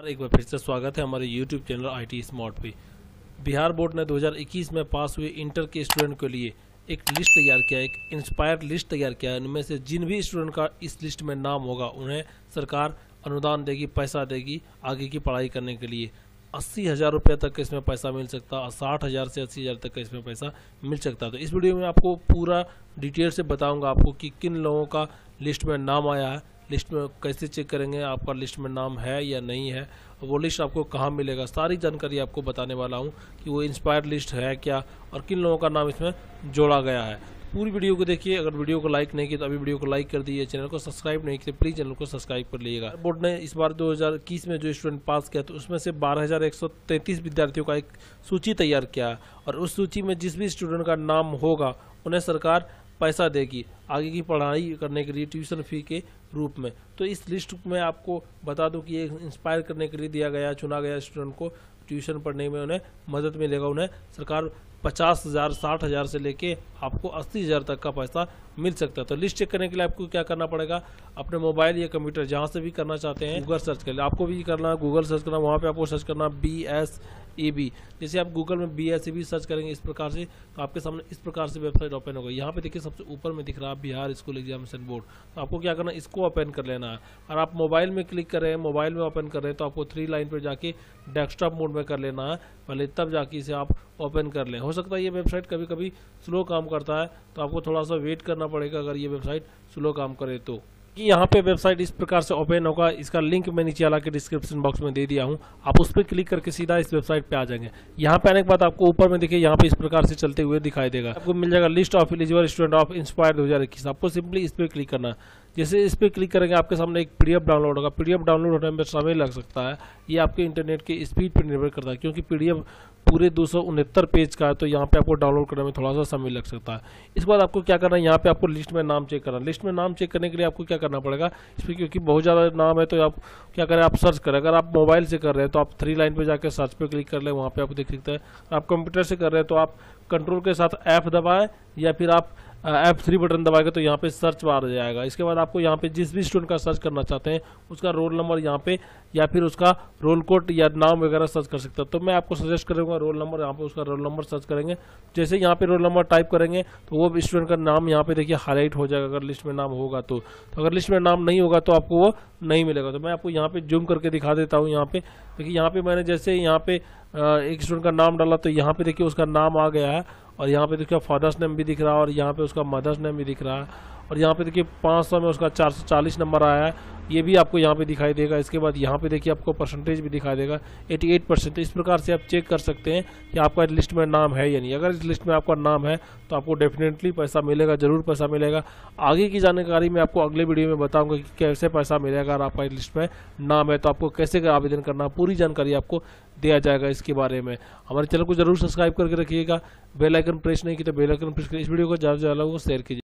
एक बार फिर से स्वागत है हमारे YouTube channel I T smart पे। बिहार बोर्ड ने 2021 में पास हुए इंटर के स्टूडेंट के लिए एक लिस्ट तैयार किया, एक इंस्पायर लिस्ट तैयार किया। है उनमें से जिन भी स्टूडेंट का इस लिस्ट में नाम होगा, उन्हें सरकार अनुदान देगी, पैसा देगी आगे की पढ़ाई करने के लिए। अस्सी हज़ार रुपये तक का इसमें पैसा मिल सकता है साठ हज़ार से अस्सी हज़ार तक का इसमें पैसा मिल सकता। है तो इस वीडियो में आपको पूरा डिटेल से बताऊँगा आपको कि किन लोगों का लिस्ट में नाम आया है। लिस्ट में कैसे चेक करेंगे आपका लिस्ट में नाम है या नहीं है वो लिस्ट आपको कहाँ मिलेगा? सारी जानकारी आपको बताने वाला हूँ कि वो इंस्पायर लिस्ट है क्या और किन लोगों का नाम इसमें जोड़ा गया है। पूरी वीडियो को देखिए अगर वीडियो को लाइक नहीं किया तो अभी वीडियो को लाइक कर दीजिए चैनल को सब्सक्राइब नहीं किया प्लीज़ चैनल को सब्सक्राइब कर लीजिएगा। बोर्ड ने इस बार 2021 में जो स्टूडेंट पास किया तो उसमें से 12,133 विद्यार्थियों का एक सूची तैयार किया और उस सूची में जिस भी स्टूडेंट का नाम होगा उन्हें सरकार पैसा देगी, आगे की पढ़ाई करने के लिए ट्यूशन फ़ी के रूप में। तो इस लिस्ट में आपको बता दूँ कि ये इंस्पायर करने के लिए दिया गया, चुना गया स्टूडेंट को ट्यूशन पढ़ने में उन्हें मदद मिलेगा, उन्हें सरकार पचास हज़ार, साठ हज़ार से लेके आपको अस्सी हज़ार तक का पैसा मिल सकता है। तो लिस्ट चेक करने के लिए आपको क्या करना पड़ेगा? अपने मोबाइल या कंप्यूटर जहाँ से भी करना चाहते हैं गूगल सर्च कर ले आपको भी करना गूगल सर्च करना वहाँ पे आपको सर्च करना बी एस ए बी जैसे आप गूगल में B S A B search करेंगे इस प्रकार से तो आपके सामने इस प्रकार से वेबसाइट ओपन होगा। यहाँ पे देखिए सबसे ऊपर में दिख रहा है बिहार स्कूल एग्जामिनेशन बोर्ड तो आपको क्या करना इसको ओपन कर लेना है। और आप मोबाइल में क्लिक कर रहे हैं मोबाइल में ओपन कर रहे हैं तो आपको थ्री लाइन पर जाके डेस्कटॉप मोड में कर लेना है। पहले तब जाके इसे आप ओपन कर लें। हो सकता है ये वेबसाइट कभी कभी स्लो काम करता है तो आपको थोड़ा सा वेट करना पड़ेगा अगर ये वेबसाइट स्लो काम करे तो। कि यहाँ पे वेबसाइट इस प्रकार से ओपन होगा, इसका लिंक मैं नीचे वाला के डिस्क्रिप्शन बॉक्स में दे दिया हूँ, आप उस पर क्लिक करके सीधा इस वेबसाइट पे आ जाएँगे। यहाँ पे आने के बाद आपको ऊपर में देखिए, यहाँ पे इस प्रकार से चलते हुए दिखाई देगा। आपको मिल जाएगा list of eligible student of inspire दो हज़ार इक्कीस। आपको सिंपली इस पर क्लिक करना जैसे इस पर क्लिक करेंगे, आपके सामने एक पीडीएफ डाउनलोड होगा। पीडीएफ डाउनलोड होने में समय लग सकता है। ये आपके इंटरनेट के स्पीड पर निर्भर करता है, क्योंकि पीडीएफ पूरे दो सौ उनहत्तर पेज का है तो यहाँ पे आपको डाउनलोड करने में थोड़ा सा समय लग सकता है। इसके बाद आपको क्या करना है, यहाँ पे आपको लिस्ट में नाम चेक करना लिस्ट में नाम चेक करने के लिए आपको क्या करना पड़ेगा? इसमें क्योंकि बहुत ज़्यादा नाम है तो आप क्या करें, आप सर्च करें। अगर आप मोबाइल से कर रहे हैं तो आप थ्री लाइन पर जाकर सर्च पर क्लिक कर लें, वहाँ पर आप देख सकते हैं। आप कंप्यूटर से कर रहे हैं तो आप कंट्रोल के साथ ऐप दबाएँ, या फिर आप एफ़ थ्री बटन दबाएगा तो यहाँ पे सर्च बार आ जाएगा। इसके बाद आपको यहाँ पे जिस भी स्टूडेंट का सर्च करना चाहते हैं उसका रोल नंबर यहाँ पे या फिर उसका रोल कोड या नाम वगैरह सर्च कर सकता है। तो मैं आपको सजेस्ट करूँगा रोल नंबर यहाँ पे उसका रोल नंबर सर्च करेंगे। जैसे यहाँ पे रोल नंबर टाइप करेंगे तो वो स्टूडेंट का नाम यहाँ पे देखिए हाईलाइट हो जाएगा। अगर लिस्ट में नाम होगा तो, तो अगर लिस्ट में नाम नहीं होगा तो आपको वो नहीं मिलेगा। तो मैं आपको यहाँ पे जूम करके दिखा देता हूँ यहाँ पे। देखिए यहाँ पे मैंने जैसे यहाँ पे एक स्टूडेंट का नाम डाला तो यहाँ पे देखिए उसका नाम आ गया है, और यहाँ पे देखिए फादर्स नेम भी दिख रहा है, और यहाँ पे उसका मदर्स नेम भी दिख रहा है। और यहाँ पे देखिए 500 में उसका 440 नंबर आया है। ये भी आपको यहाँ पे दिखाई देगा। इसके बाद यहाँ पे देखिए आपको परसेंटेज भी दिखाई देगा। 88 परसेंट। इस प्रकार से आप चेक कर सकते हैं कि आपका इस लिस्ट में नाम है या नहीं। अगर इस लिस्ट में आपका नाम है तो आपको डेफिनेटली पैसा मिलेगा, ज़रूर पैसा मिलेगा। आगे की जानकारी मैं आपको अगले वीडियो में बताऊँगा कि कैसे पैसा मिलेगा अगर आपका इस लिस्ट में नाम है। तो आपको कैसे आवेदन करना पूरी जानकारी आपको दिया जाएगा इसके बारे में। हमारे चैनल को ज़रूर सब्सक्राइब करके रखिएगा। बेल आइकन प्रेस नहीं की तो बेल आइकन प्रेस कर इस वीडियो को ज़्यादा से ज़्यादा लोगों को शेयर कीजिए।